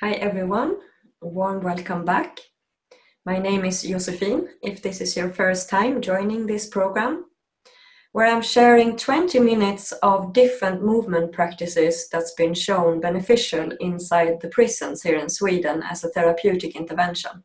Hi everyone, warm welcome back. My name is Josefin, if this is your first time joining this program, where I'm sharing 20 minutes of different movement practices that's been shown beneficial inside the prisons here in Sweden as a therapeutic intervention.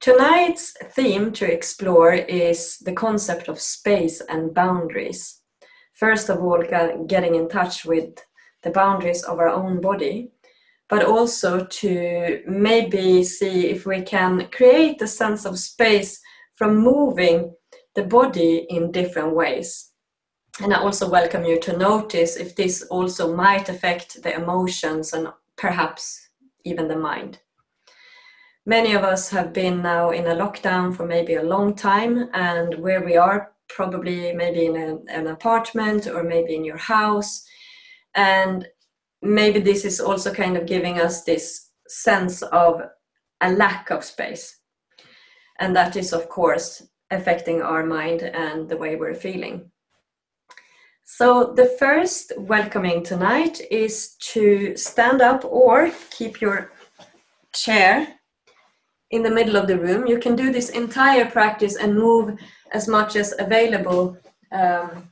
Tonight's theme to explore is the concept of space and boundaries. First of all, getting in touch with the boundaries of our own body, but also to maybe see if we can create a sense of space from moving the body in different ways. And I also welcome you to notice if this also might affect the emotions and perhaps even the mind. Many of us have been now in a lockdown for maybe a long time, and where we are, probably maybe in a, an apartment or maybe in your house. And maybe this is also kind of giving us this sense of a lack of space. And that is, of course, affecting our mind and the way we're feeling. So, the first welcoming tonight is to stand up or keep your chair in the middle of the room. You can do this entire practice and move as much as available um,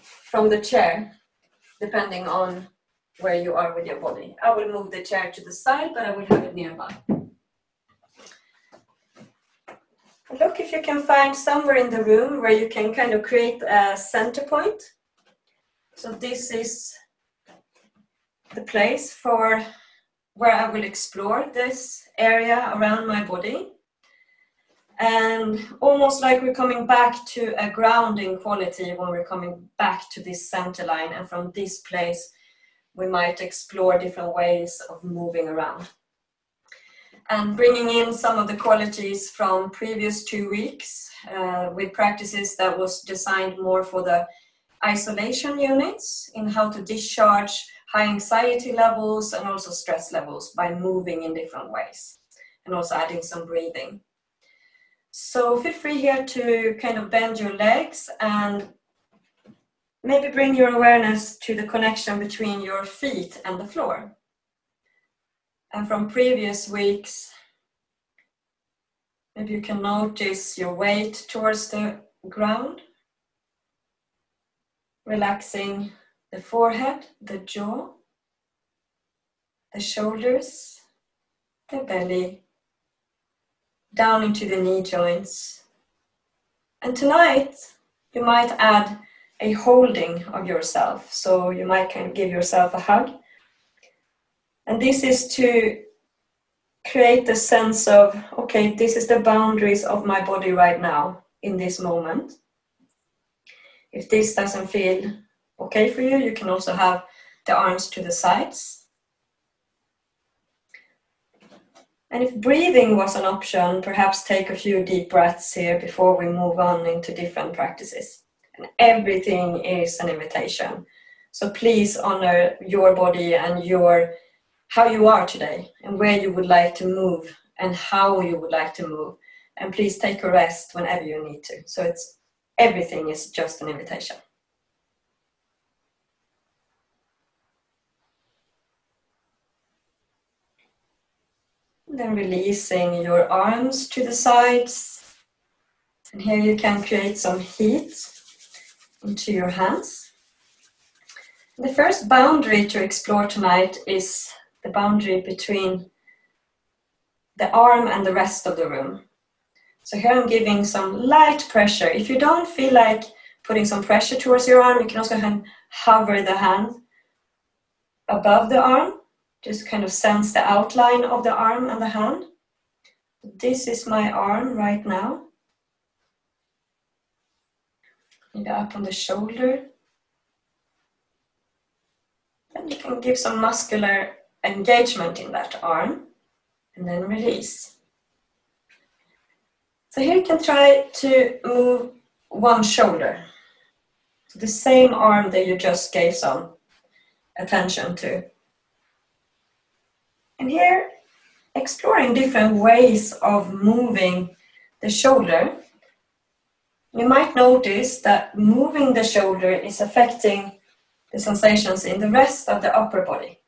from the chair, depending on where you are with your body. I will move the chair to the side, but I will have it nearby. Look if you can find somewhere in the room where you can kind of create a center point. So this is the place for where I will explore this area around my body. And almost like we're coming back to a grounding quality when we're coming back to this center line. And from this place, we might explore different ways of moving around. And bringing in some of the qualities from previous two weeks uh, with practices that was designed more for the isolation units in how to discharge high anxiety levels and also stress levels by moving in different ways and also adding some breathing. So feel free here to kind of bend your legs and maybe bring your awareness to the connection between your feet and the floor. And from previous weeks, maybe you can notice your weight towards the ground, relaxing the forehead, the jaw, the shoulders, the belly, down into the knee joints. And tonight, you might add a holding of yourself. So you might kind of give yourself a hug. And this is to create the sense of okay, this is the boundaries of my body right now in this moment. If this doesn't feel okay for you, you can also have the arms to the sides. And if breathing was an option, perhaps take a few deep breaths here before we move on into different practices. And everything is an invitation. So please honor your body and your how you are today and where you would like to move and how you would like to move. And please take a rest whenever you need to. So it's everything is just an invitation. Then releasing your arms to the sides. And here you can create some heat into your hands. The first boundary to explore tonight is the boundary between the arm and the rest of the room. So here I'm giving some light pressure. If you don't feel like putting some pressure towards your arm, you can also hover the hand above the arm just kind of sense the outline of the arm and the hand. This is my arm right now. Up on the shoulder. Then you can give some muscular engagement in that arm and then release. So here you can try to move one shoulder. the same arm that you just gave some attention to. And here, exploring different ways of moving the shoulder, you might notice that moving the shoulder is affecting the sensations in the rest of the upper body.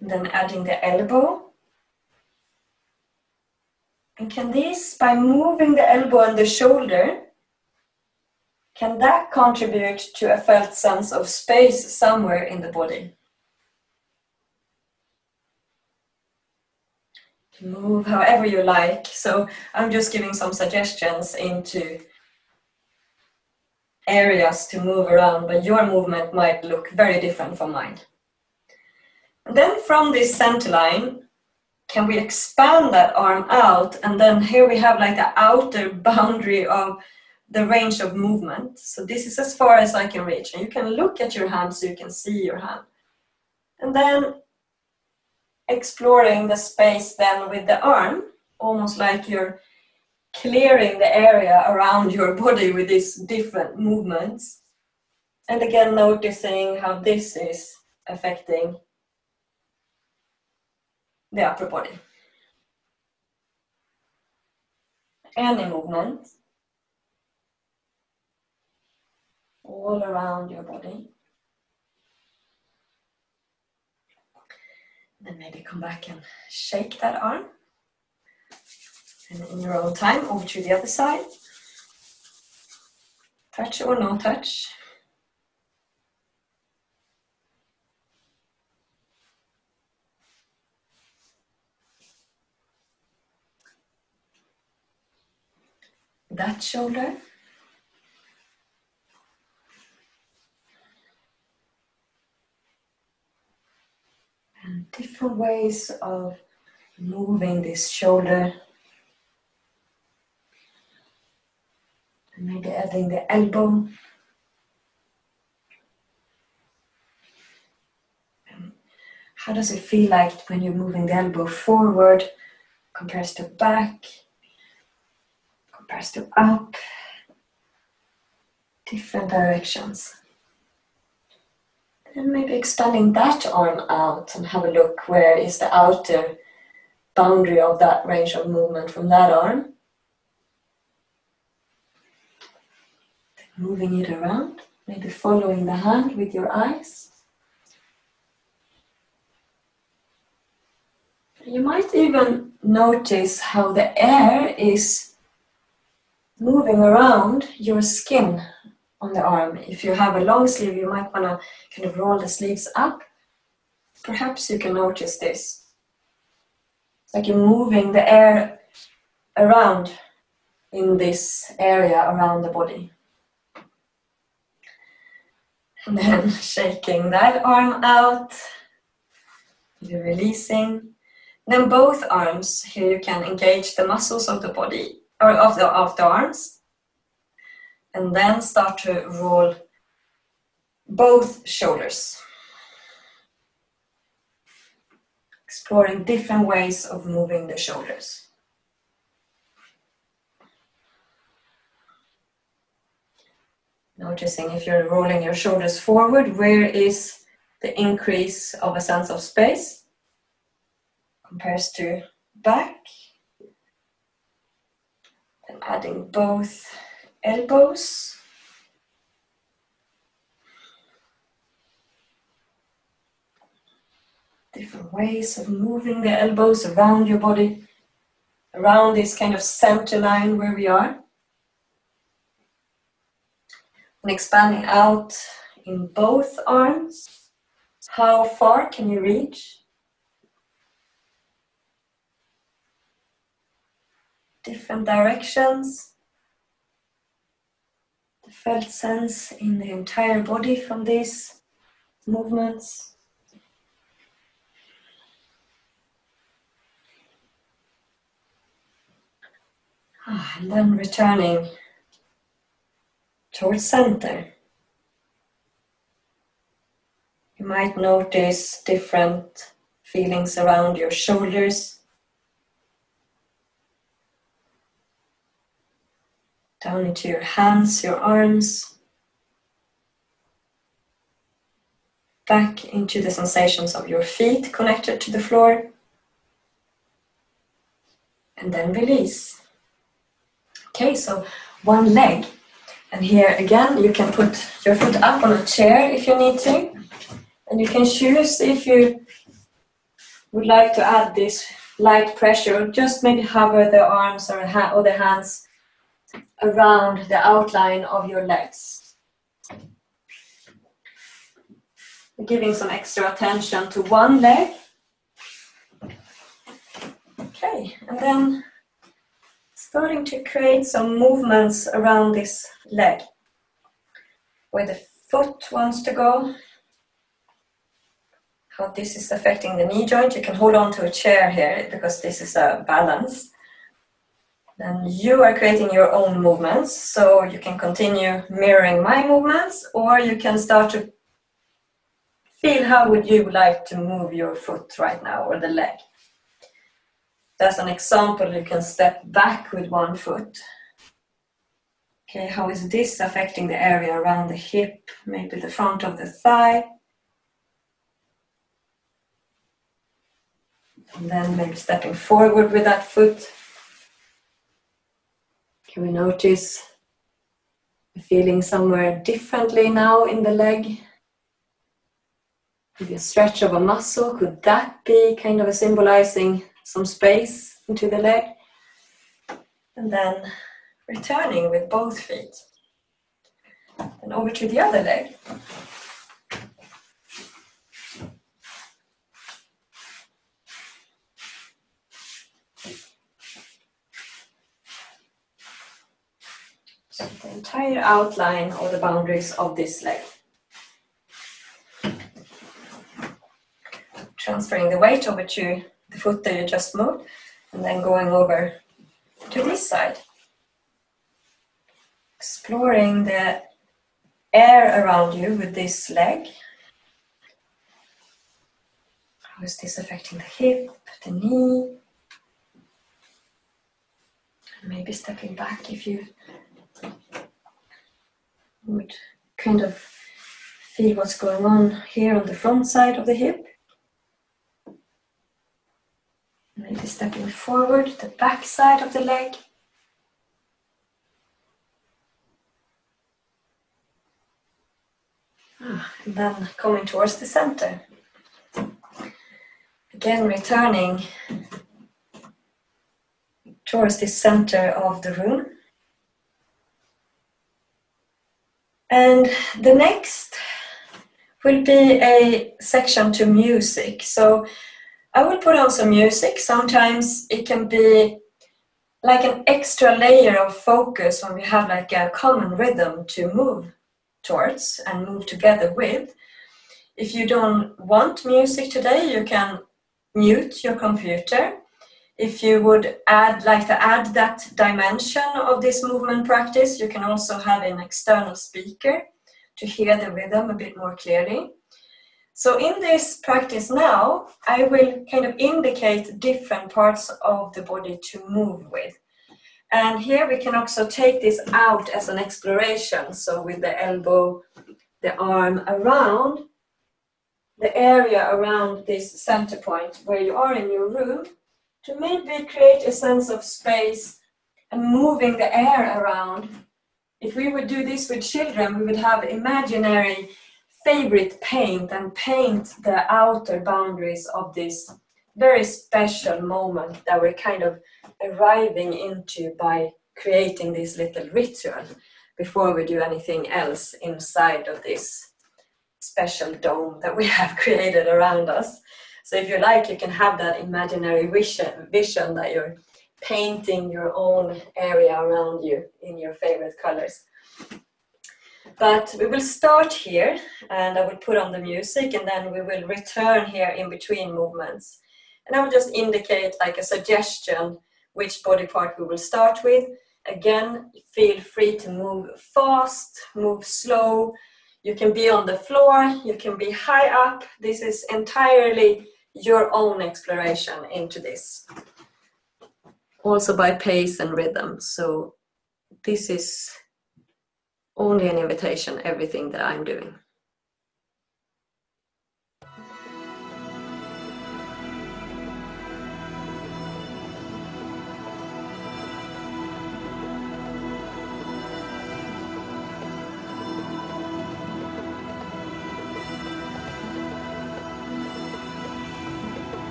Then adding the elbow. And can this, by moving the elbow and the shoulder, can that contribute to a felt sense of space somewhere in the body? Move however you like. So I'm just giving some suggestions into areas to move around, but your movement might look very different from mine. And then from this center line, can we expand that arm out? And then here we have like the outer boundary of the range of movement. So this is as far as I can reach. And you can look at your hand so you can see your hand. And then exploring the space then with the arm, almost like you're clearing the area around your body with these different movements. And again, noticing how this is affecting the upper body. Any movement all around your body. Then maybe come back and shake that arm. And in your own time, over to the other side. Touch or no touch. That shoulder. And different ways of moving this shoulder maybe adding the elbow. Um, how does it feel like when you're moving the elbow forward compares to back, compares to up, different directions. And maybe expanding that arm out and have a look where is the outer boundary of that range of movement from that arm. moving it around, maybe following the hand with your eyes. You might even notice how the air is moving around your skin on the arm. If you have a long sleeve, you might want to kind of roll the sleeves up. Perhaps you can notice this. It's like you're moving the air around in this area around the body. And then shaking that arm out. You're releasing. Then both arms, here you can engage the muscles of the body, or of the, of the arms. And then start to roll both shoulders. Exploring different ways of moving the shoulders. Noticing if you're rolling your shoulders forward, where is the increase of a sense of space compares to back. And adding both elbows. Different ways of moving the elbows around your body, around this kind of center line where we are and expanding out in both arms. How far can you reach? Different directions. The felt sense in the entire body from these movements. Ah, and then returning towards center. You might notice different feelings around your shoulders, down into your hands, your arms, back into the sensations of your feet connected to the floor, and then release. Okay, so one leg and here again, you can put your foot up on a chair if you need to. And you can choose if you would like to add this light pressure, just maybe hover the arms or, ha or the hands around the outline of your legs. Giving some extra attention to one leg. Okay, and then starting to create some movements around this leg. Where the foot wants to go, how this is affecting the knee joint. You can hold on to a chair here because this is a balance. And you are creating your own movements, so you can continue mirroring my movements, or you can start to feel how would you like to move your foot right now or the leg. As an example, you can step back with one foot. Okay, how is this affecting the area around the hip, maybe the front of the thigh? And then maybe stepping forward with that foot. Can we notice feeling somewhere differently now in the leg? Maybe a stretch of a muscle, could that be kind of a symbolizing some space into the leg? And then returning with both feet. And over to the other leg. The entire outline or the boundaries of this leg. Transferring the weight over to the foot that you just moved and then going over to this side. Exploring the air around you with this leg. How is this affecting the hip, the knee? Maybe stepping back if you would kind of feel what's going on here on the front side of the hip. Maybe stepping forward, the back side of the leg. Ah, and then coming towards the center. Again, returning towards the center of the room. And the next will be a section to music. So I will put on some music. Sometimes it can be like an extra layer of focus when we have like a common rhythm to move towards and move together with. If you don't want music today, you can mute your computer if you would add like to add that dimension of this movement practice you can also have an external speaker to hear the rhythm a bit more clearly. So in this practice now i will kind of indicate different parts of the body to move with. And here we can also take this out as an exploration. So with the elbow the arm around the area around this center point where you are in your room to maybe create a sense of space and moving the air around. If we would do this with children, we would have imaginary favorite paint and paint the outer boundaries of this very special moment that we're kind of arriving into by creating this little ritual before we do anything else inside of this special dome that we have created around us. So if you like, you can have that imaginary vision, vision that you're painting your own area around you in your favorite colors. But we will start here and I will put on the music and then we will return here in between movements. And I will just indicate like a suggestion which body part we will start with. Again, feel free to move fast, move slow. You can be on the floor, you can be high up. This is entirely your own exploration into this. Also by pace and rhythm. So this is only an invitation, everything that I'm doing.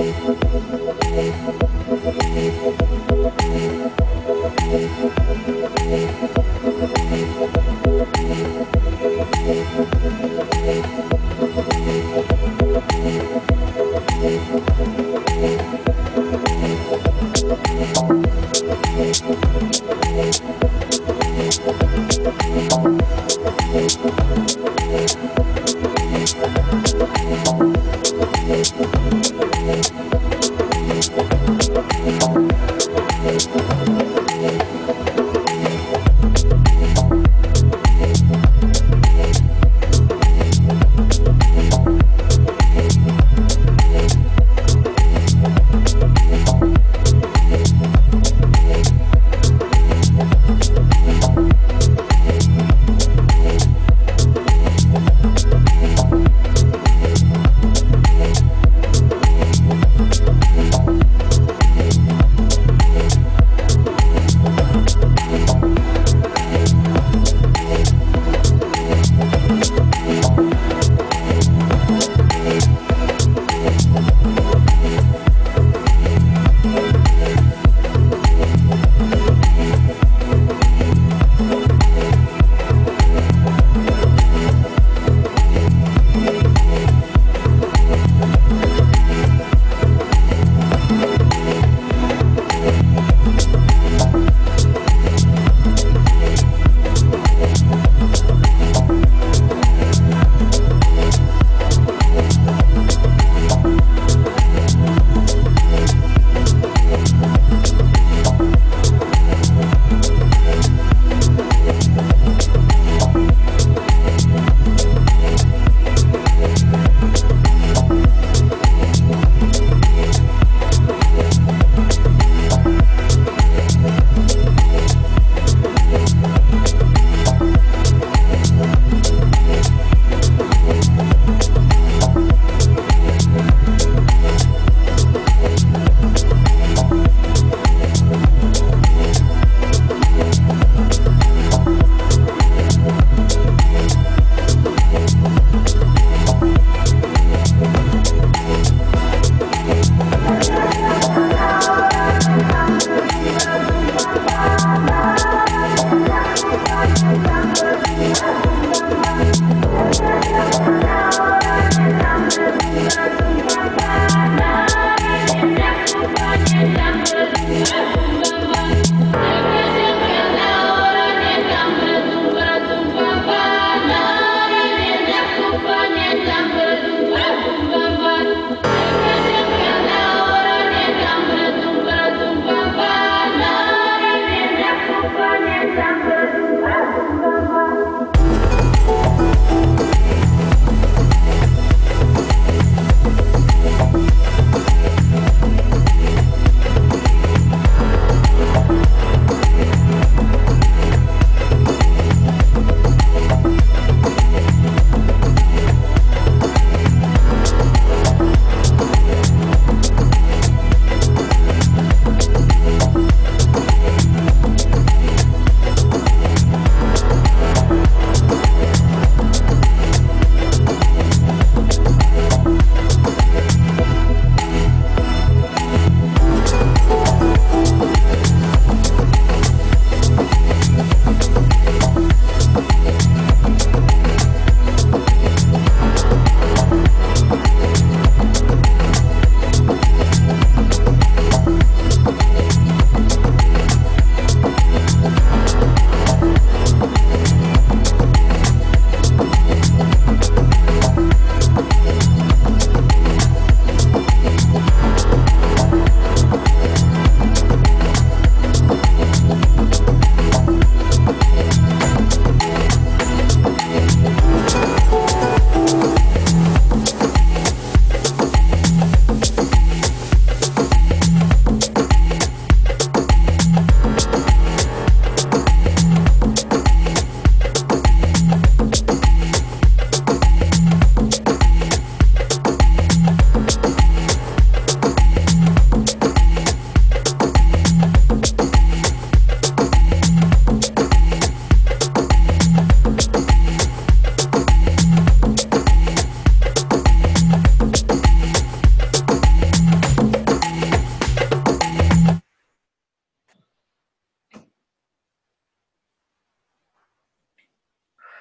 Thank you.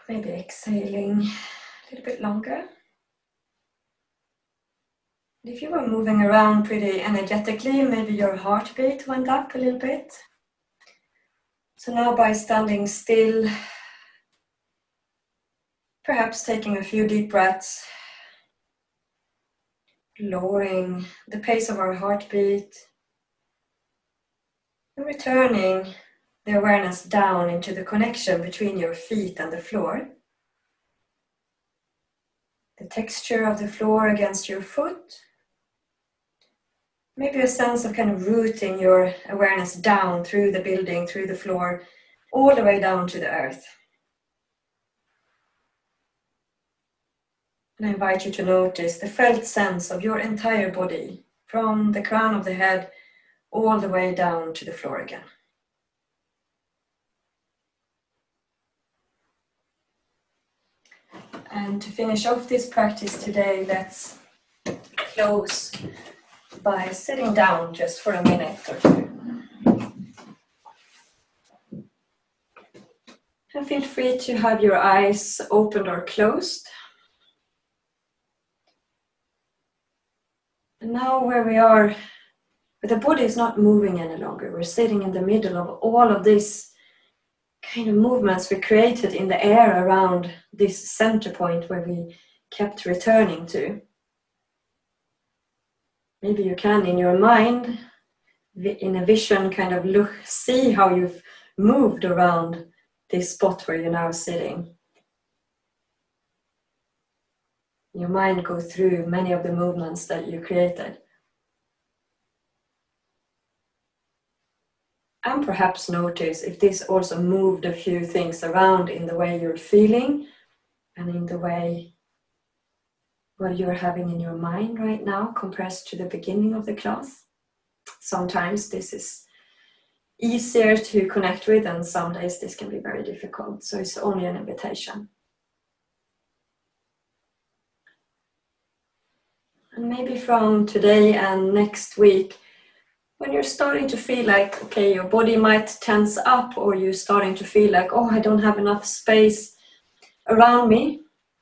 Maybe exhaling a little bit longer. If you were moving around pretty energetically, maybe your heartbeat went up a little bit. So now by standing still, perhaps taking a few deep breaths, lowering the pace of our heartbeat, and returning the awareness down into the connection between your feet and the floor. The texture of the floor against your foot maybe a sense of kind of rooting your awareness down through the building, through the floor, all the way down to the earth. And I invite you to notice the felt sense of your entire body from the crown of the head all the way down to the floor again. And to finish off this practice today, let's close by sitting down just for a minute or two. And feel free to have your eyes opened or closed. And now, where we are, the body is not moving any longer. We're sitting in the middle of all of these kind of movements we created in the air around this center point where we kept returning to. Maybe you can in your mind in a vision kind of look see how you've moved around this spot where you're now sitting. Your mind go through many of the movements that you created and perhaps notice if this also moved a few things around in the way you're feeling and in the way what you're having in your mind right now compares to the beginning of the class. Sometimes this is easier to connect with, and some days this can be very difficult. So it's only an invitation. And maybe from today and next week, when you're starting to feel like, okay, your body might tense up, or you're starting to feel like, oh, I don't have enough space around me,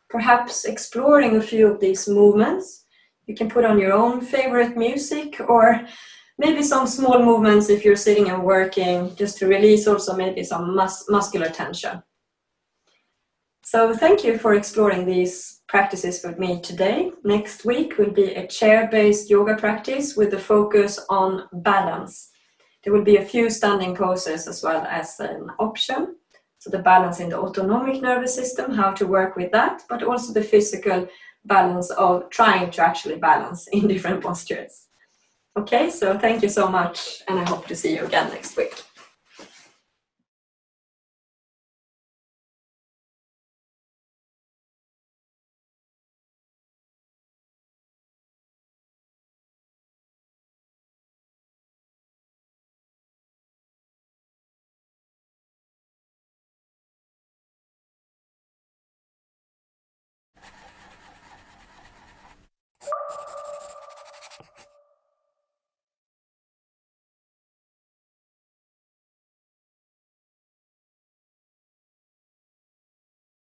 perhaps exploring a few of these movements. You can put on your own favorite music or maybe some small movements if you're sitting and working just to release also maybe some mus muscular tension. So thank you for exploring these practices with me today. Next week will be a chair-based yoga practice with the focus on balance. There will be a few standing poses as well as an option. So the balance in the autonomic nervous system, how to work with that, but also the physical balance of trying to actually balance in different postures. Okay, so thank you so much, and I hope to see you again next week.